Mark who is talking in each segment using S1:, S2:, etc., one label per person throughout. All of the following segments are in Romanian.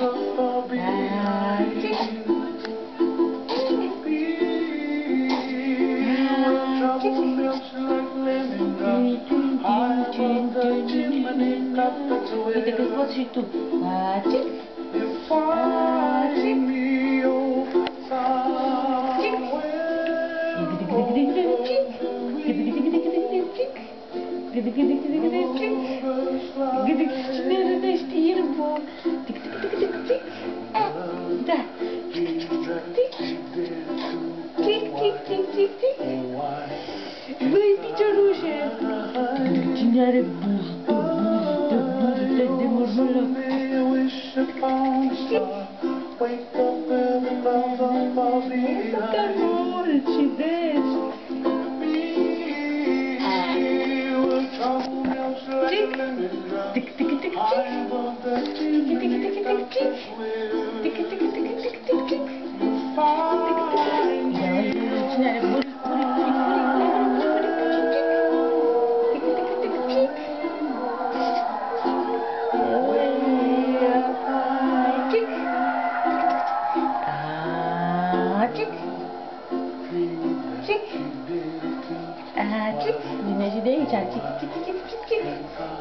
S1: so you. When the you Wake up in the mountains of Bobby. Wake up in the mountains of Bobby. tik. Tik tik tik tik. Tik tik tik tik tik. Tik tik tik tik tik tik tik. Çık. Aa, çık. Güneşi değil, çık çık çık çık.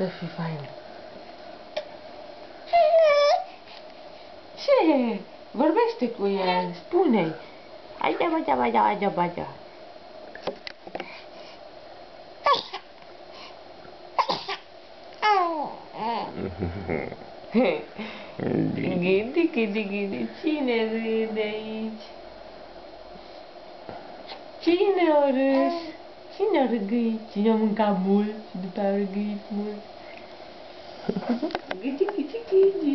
S1: Să fii fain. Ce? Vorbește cu el, spune-i. Haide, bădea, bădea, bădea, bădea. Gândi, gândi, gândi, cine râde aici? Cine a râs? Si ne regret, si yon kaboul, si di pa
S2: regret moun. Gè ti ki ti ki di.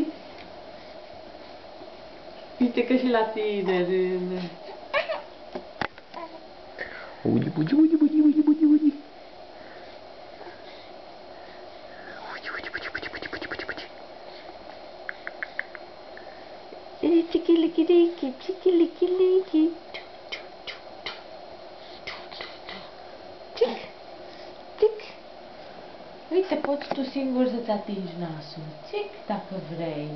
S2: Pi te kèche la tine râne. rè
S1: mè. Ouji, ouji, ouji, ouji, ouji. Tu singur să-ți atingi nasul. Tic, dacă vrei.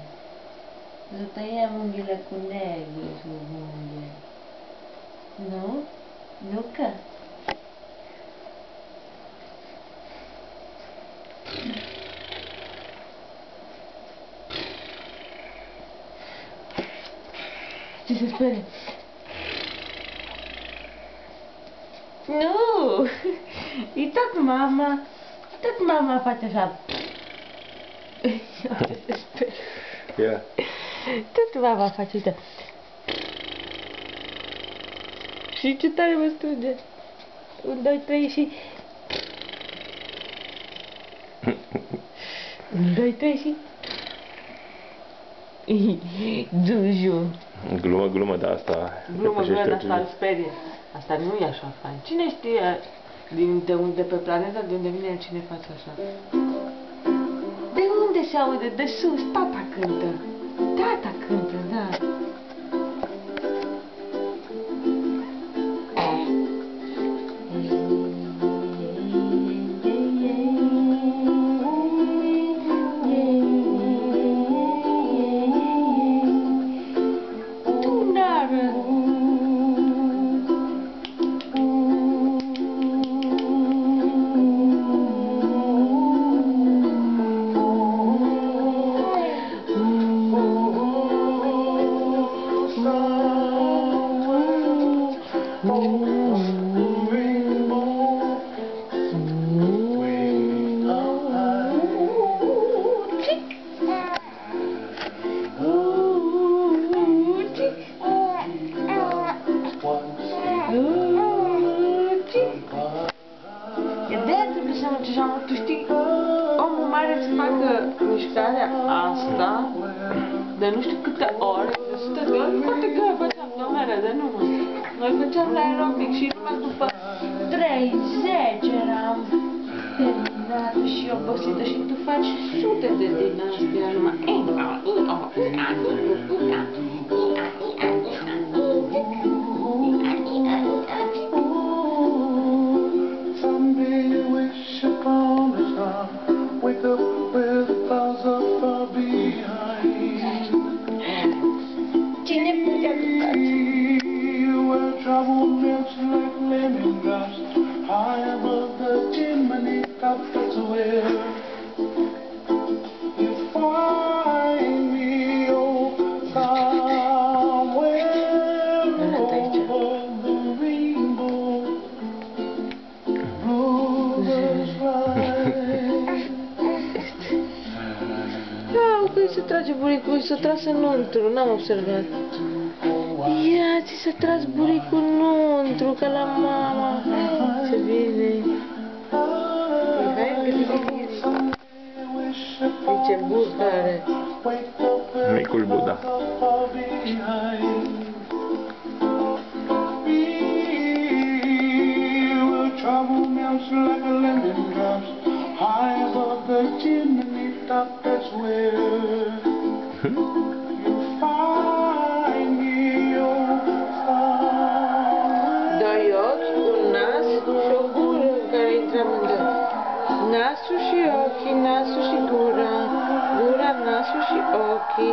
S1: Să tăiem unghiile cu negru sub unghie. Nu? Nu că? Ce se spune? Nu! E tot mama. Tot mama face așa. Ce se spune?
S2: Ia.
S1: Tot mama face așa. Și ce tare mă strânge. Un, doi, trei și... Un, doi, trei și... Duju.
S2: Glumă, glumă de asta.
S1: Glumă, glumă,
S2: depășește
S1: dar asta îl
S2: orice-
S1: sperie. Asta nu e așa fain. Cine știe din, de unde pe planeta, de unde vine el, cine face așa? De unde se aude? De sus. Tata cântă. Tata cântă, de nu știu câte ore, de sute de ori, poate că făceam numere de număr. Noi făceam la aerobic și numai după 30 eram terminată și obosită și tu faci sute de din astea numai. Da, că se trage buricul, se trase înăuntru, n-am observat. Ia, ți s-a tras buricul înăuntru, ca la mama. Ce bine. Hai, că te Ce buză are.
S3: Micul Buddha.
S2: that's where you find
S1: your Nasushi oki, nasushi gura, gura nasushi oki.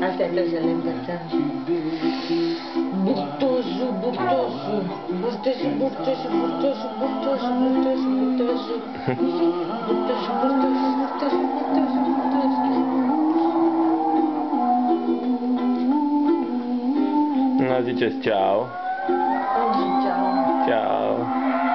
S1: Hasta entonces le importa. burteço, burteço, burteço, burteço, burteço, burteço, burteço, burteço, burteço, burteço, burteço,
S3: burteço, burteço. No,
S1: dices ciao. Ciao.
S3: Ciao.